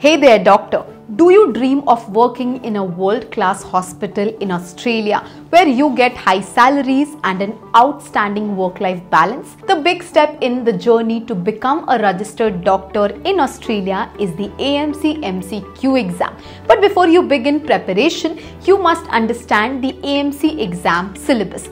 Hey there, doctor. Do you dream of working in a world class hospital in Australia where you get high salaries and an outstanding work life balance? The big step in the journey to become a registered doctor in Australia is the AMC MCQ exam. But before you begin preparation, you must understand the AMC exam syllabus.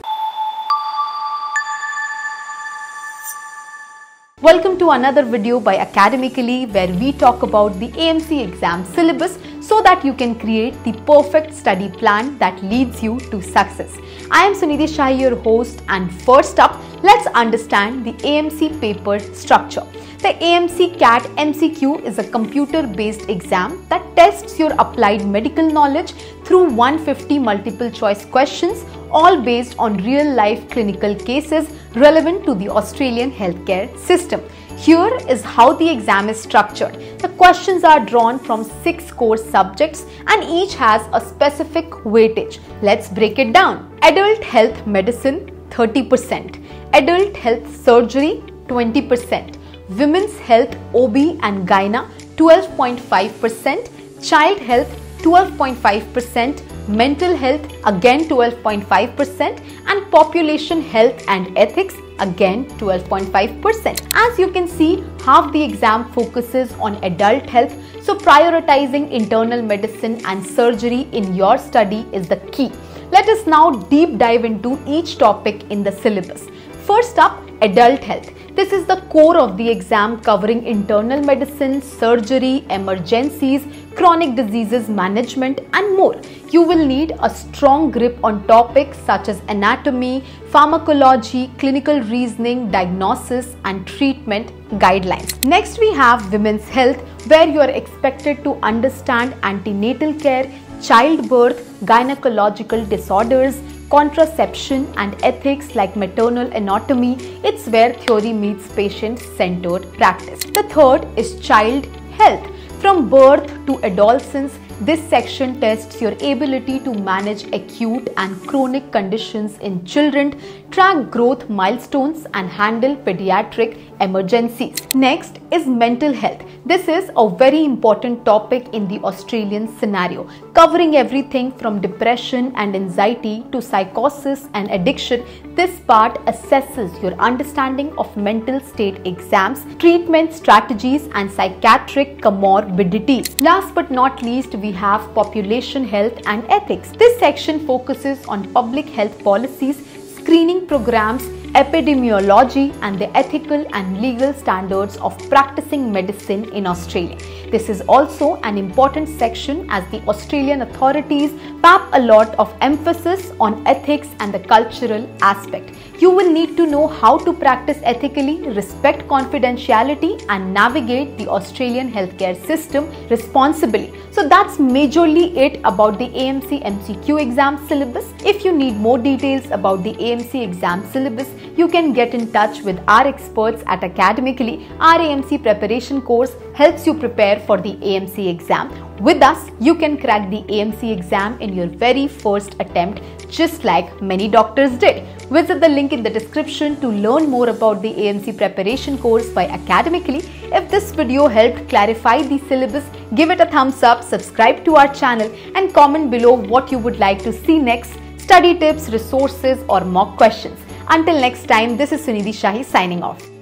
Welcome to another video by Academically where we talk about the AMC exam syllabus so that you can create the perfect study plan that leads you to success. I am Sunidhi Shahi, your host, and first up, let's understand the AMC paper structure. The AMC CAT MCQ is a computer based exam that tests your applied medical knowledge through 150 multiple choice questions, all based on real life clinical cases relevant to the Australian healthcare system. Here is how the exam is structured. The questions are drawn from six core subjects and each has a specific weightage. Let's break it down. Adult health medicine 30%, adult health surgery 20%, women's health OB and gyna 12.5%, child health 12.5%, mental health again 12.5% and population health and ethics again 12.5%. As you can see, half the exam focuses on adult health, so prioritizing internal medicine and surgery in your study is the key. Let us now deep dive into each topic in the syllabus. First up, adult health. This is the core of the exam covering internal medicine, surgery, emergencies, chronic diseases management and more. You will need a strong grip on topics such as anatomy, pharmacology, clinical reasoning, diagnosis and treatment guidelines. Next we have women's health where you are expected to understand antenatal care, childbirth, gynecological disorders, contraception and ethics like maternal anatomy. It's where theory meets patient-centered practice. The third is child health. From birth to adolescence, this section tests your ability to manage acute and chronic conditions in children, track growth milestones and handle pediatric emergencies. Next is mental health. This is a very important topic in the Australian scenario, covering everything from depression and anxiety to psychosis and addiction. This part assesses your understanding of mental state exams, treatment strategies and psychiatric comorbidities. Last but not least, we have population health and ethics. This section focuses on public health policies, screening programs, epidemiology and the ethical and legal standards of practicing medicine in Australia. This is also an important section as the Australian authorities pap a lot of emphasis on ethics and the cultural aspect. You will need to know how to practice ethically, respect confidentiality and navigate the Australian healthcare system responsibly. So that's majorly it about the AMC MCQ exam syllabus. If you need more details about the AMC exam syllabus, you can get in touch with our experts at Academically. Our AMC preparation course helps you prepare for the AMC exam. With us, you can crack the AMC exam in your very first attempt, just like many doctors did. Visit the link in the description to learn more about the AMC preparation course by Academically. If this video helped clarify the syllabus, give it a thumbs up, subscribe to our channel and comment below what you would like to see next, study tips, resources or mock questions. Until next time, this is Sunidhi Shahi signing off.